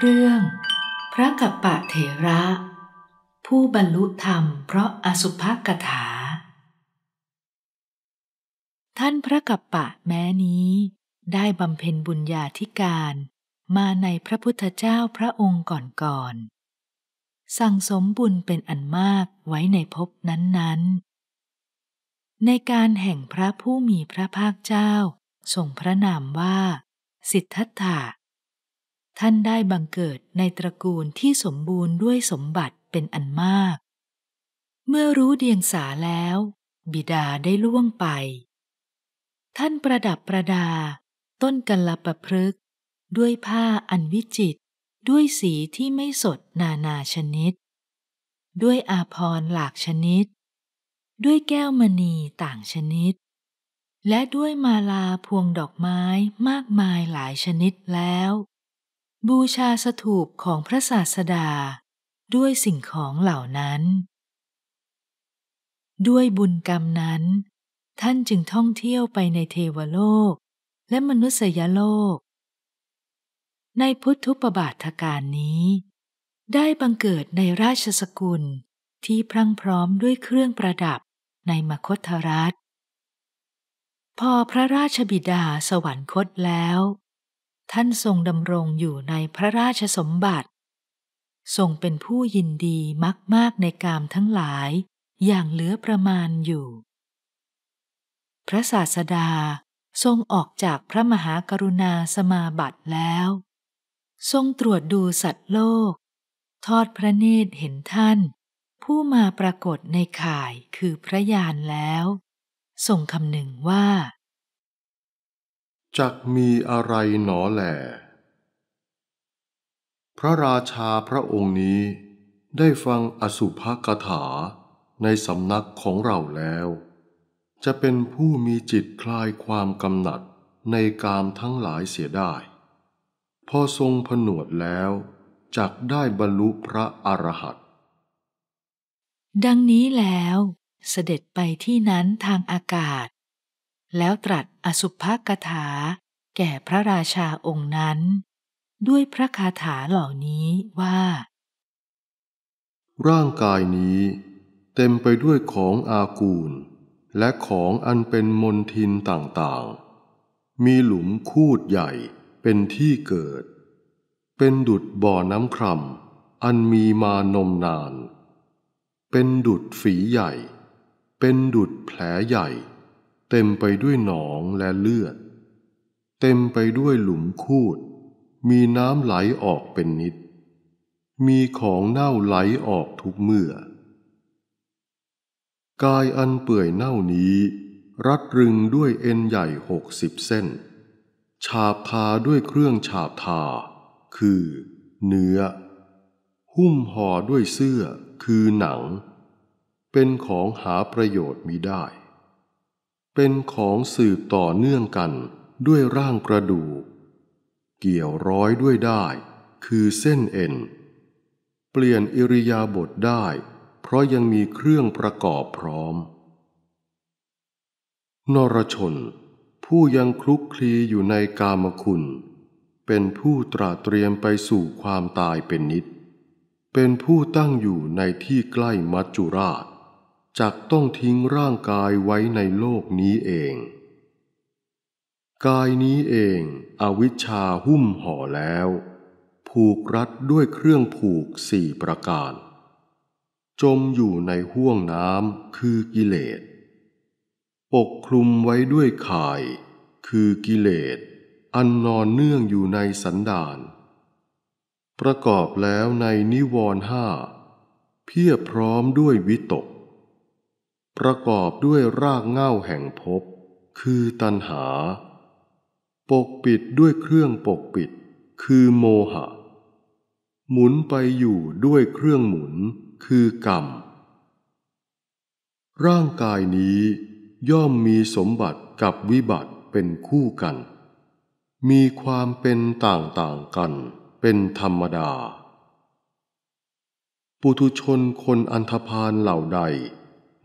เรื่อง พระกัปปะเถระ ผู้บรรลุธรรมเพราะอสุภกถา ท่านพระกัปปะแม้นี้ ได้บำเพ็ญบุญญาธิการมาในพระพุทธเจ้าพระองค์ก่อนๆ สั่งสมบุญเป็นอันมากไว้ในภพนั้นๆ ในการแห่งพระผู้มีพระภาคเจ้าทรงพระนามว่า สิทธัตถะ ท่านได้บังเกิดในตระกูลที่สมบูรณ์ด้วยสมบัติเป็นอันมาก เมื่อรู้เดียงสาแล้ว บิดาได้ล่วงไป ท่านประดับประดา ต้นกัลปะพฤกษ์ด้วยผ้าอันวิจิต ด้วยสีที่ไม่สดนานาชนิด ด้วยอาพรหลากชนิด ด้วยแก้วมณีต่างชนิด และด้วยมาลาพวงดอกไม้มากมายหลายชนิดแล้ว บูชาสถูปของพระศาสดา ด้วยสิ่งของเหล่านั้น ด้วยบุญกรรมนั้น ท่านจึงท่องเที่ยวไปในเทวโลก และมนุษยโลก ในพุทธุปบาทการนี้ ได้บังเกิดในราชสกุลที่พรั่งพร้อมด้วยเครื่องประดับในมคธรัฐ พอพระราชบิดาสวรรคตแล้ว ท่านทรงดำรงอยู่ในพระราชสมบัติ ทรงเป็นผู้ยินดีมักมากในกามทั้งหลาย อย่างเหลือประมาณอยู่ พระศาสดาทรงออกจากพระมหากรุณาสมาบัติแล้ว ทรงตรวจดูสัตว์โลก ทอดพระเนตรเห็นท่าน ผู้มาปรากฏในข่ายคือพระยานแล้ว ทรงคำหนึ่งว่า จักมีอะไรหนอแหลพระราชาพระองค์นี้ได้ฟังอสุภกถาในสำนักของเราแล้ว จะเป็นผู้มีจิตคลายความกำหนัดในกามทั้งหลายเสียได้ พอทรงผนวดแล้วจักได้บรรลุพระอรหันต์ดังนี้แล้วเสด็จไปที่นั้นทางอากาศ แล้วตรัสอสุภกถา แก่พระราชาองค์นั้น ด้วยพระคาถาเหล่านี้ว่า ร่างกายนี้ เต็มไปด้วยของอากูล และของอันเป็นมนทินต่างๆ มีหลุมคูดใหญ่เป็นที่เกิด เป็นดุดบ่อน้ำคร่ำอันมีมานมนาน เป็นดุดฝีใหญ่ เป็นดุดแผลใหญ่ เต็มไปด้วยหนองและเลือด เต็มไปด้วยหลุมคูด มีน้ำไหลออกเป็นนิด มีของเน่าไหลออกทุกเมื่อ กายอันเปื่อยเน่านี้ รัดรึงด้วยเอ็นใหญ่หกสิบเส้น ฉาบทาด้วยเครื่องฉาบทา คือเนื้อ หุ้มห่อด้วยเสื้อคือหนัง เป็นของหาประโยชน์มิได้ เป็นของสืบต่อเนื่องกันด้วยร่างกระดูก เกี่ยวร้อยด้วยได้ คือเส้นเอ็น เปลี่ยนอิริยาบถได้ เพราะยังมีเครื่องประกอบพร้อม นรชน ผู้ยังคลุกคลีอยู่ในกามคุณ เป็นผู้ตราเตรียมไปสู่ความตายเป็นนิด เป็นผู้ตั้งอยู่ในที่ใกล้มัจจุราช จักต้องทิ้งร่างกายไว้ในโลกนี้เอง กายนี้เองอวิชชาหุ้มห่อแล้ว ผูกรัดด้วยเครื่องผูกสี่ประการ จมอยู่ในห้วงน้ำคือกิเลส ปกคลุมไว้ด้วยข่าย คือกิเลส อันนอนเนื่องอยู่ในสันดานประกอบแล้วในนิวรห้า เพียบพร้อมด้วยวิตก ประกอบด้วยรากเง่าแห่งภพคือตัณหา ปกปิดด้วยเครื่องปกปิด คือโมหะ หมุนไปอยู่ด้วยเครื่องหมุนคือกรรม ร่างกายนี้ย่อมมีสมบัติกับวิบัติเป็นคู่กัน มีความเป็นต่างๆกันเป็นธรรมดา ปุถุชนคนอันธพาลเหล่าใด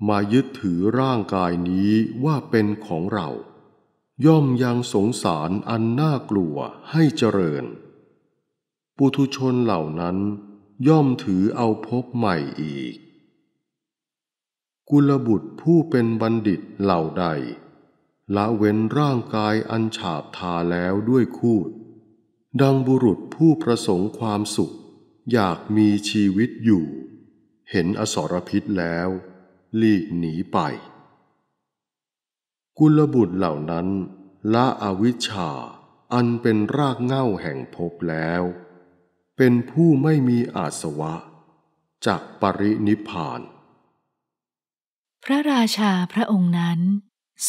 มายึดถือร่างกายนี้ว่าเป็นของเรา ย่อมยังสงสารอันน่ากลัวให้เจริญ ปุถุชนเหล่านั้น ย่อมถือเอาพบใหม่อีก กุลบุตรผู้เป็นบัณฑิตเหล่าใด ละเว้นร่างกายอันฉาบทาแล้วด้วยคูด ดังบุรุษผู้ประสงค์ความสุข อยากมีชีวิตอยู่ เห็นอสรพิษแล้ว หลีกหนีไป กุลบุตรเหล่านั้น ละอวิชชา อันเป็นรากเหง้าแห่งภพแล้ว เป็นผู้ไม่มีอาสวะ จากปรินิพาน พระราชาพระองค์นั้น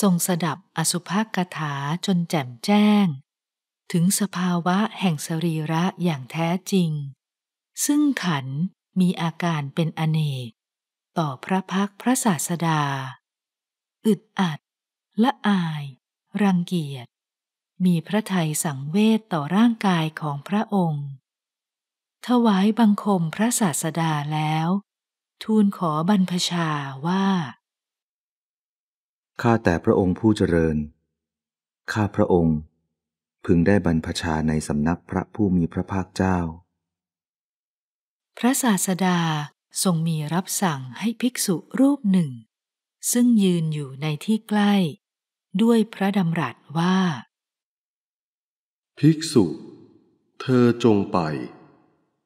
ทรงสดับอสุภกถาจนแจ่มแจ้ง ถึงสภาวะแห่งสรีระอย่างแท้จริง ซึ่งขันมีอาการเป็นอเนก ต่อพระพักพระศาสดา อึดอัด ละอาย รังเกียจ มีพระทัยสังเวชต่อร่างกายของพระองค์ ถวายบังคมพระศาสดาแล้ว ทูลขอบรรพชาว่า ข้าแต่พระองค์ผู้เจริญ ข้าพระองค์ พึงได้บรรพชาในสำนักพระผู้มีพระภาคเจ้าพระศาสดา ทรงมีรับสั่งให้ภิกษุรูปหนึ่ง ซึ่งยืนอยู่ในที่ใกล้ ด้วยพระดำรัสว่า ภิกษุ เธอจงไป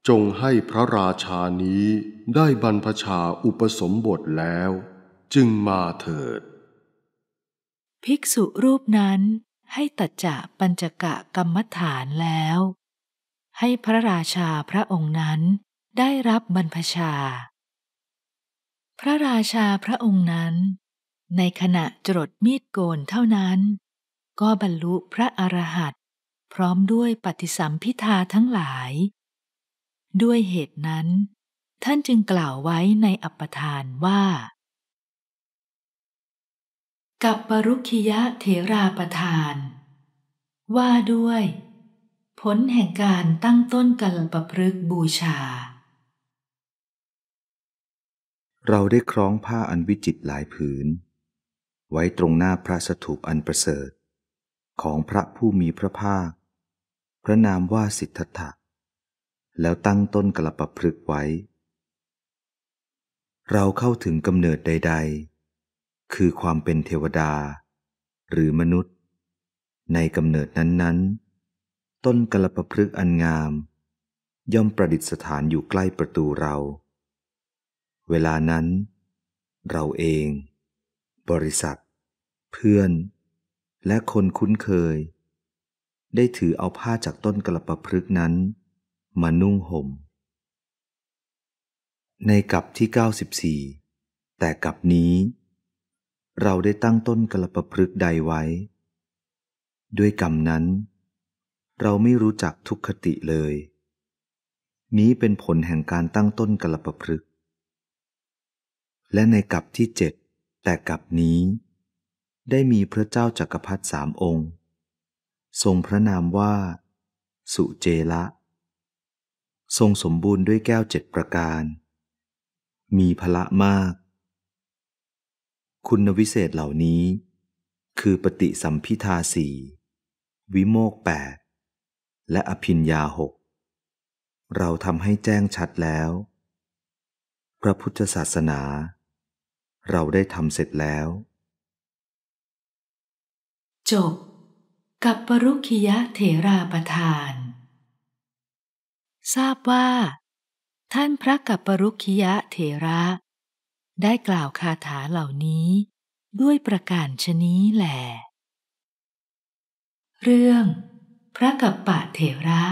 จงให้พระราชานี้ได้บรรพชาอุปสมบทแล้ว จึงมาเถิด ภิกษุรูปนั้นให้ตัดจะปัญจกะกรรมฐานแล้ว ให้พระราชาพระองค์นั้น ได้รับบรรพชา พระราชาพระองค์นั้น ในขณะจรดมีดโกนเท่านั้น ก็บรรลุพระอรหันต์พร้อมด้วยปฏิสัมพิทาทั้งหลาย ด้วยเหตุนั้น ท่านจึงกล่าวไว้ในอัปทานว่า กับปรุคิยะเถราประทาน ว่าด้วย ผลแห่งการตั้งต้นกัลปพฤกบูชา เราได้คล้องผ้าอันวิจิตรหลายผืน ไว้ตรงหน้าพระสถูปอันประเสริฐ ของพระผู้มีพระภาค พระนามว่าสิทธัตถะ แล้วตั้งต้นกระประพฤกไว้ เราเข้าถึงกำเนิดใด ๆ คือความเป็นเทวดา หรือมนุษย์ ในกำเนิดนั้น ๆ ต้นกระประพฤกอันงาม ย่อมประดิษฐานอยู่ใกล้ประตูเรา เวลานั้น เราเอง บริษัท เพื่อน และคนคุ้นเคย ได้ถือเอาผ้าจากต้นกระประพฤกนั้น มานุ่งห่ม ในกับที่ 94 แต่กับนี้ เราได้ตั้งต้นกระประพฤกใดไว้ ด้วยกรรมนั้น เราไม่รู้จักทุกขติเลย นี้เป็นผลแห่งการตั้งต้นกระประพฤกษ และในกับที่เจ็ดแต่กับนี้ ได้มีพระเจ้าจักรพรรดิสามองค์ ทรงพระนามว่า สุเจละ ทรงสมบูรณ์ด้วยแก้วเจ็ดประการ มีพละมาก คุณวิเศษเหล่านี้ คือปฏิสัมพิทาสี่วิโมกแปดและอภิญญาหกเราทำให้แจ้งชัดแล้ว พระพุทธศาสนา เราได้ทำเสร็จแล้ว จบ กับปรุคิยะเถราประทาน ทราบว่า ท่านพระกัปปรุคิยะเถระ ได้กล่าวคาถาเหล่านี้ด้วยประการชนี้แหลเรื่อง พระกัปปะเถระ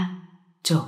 จบ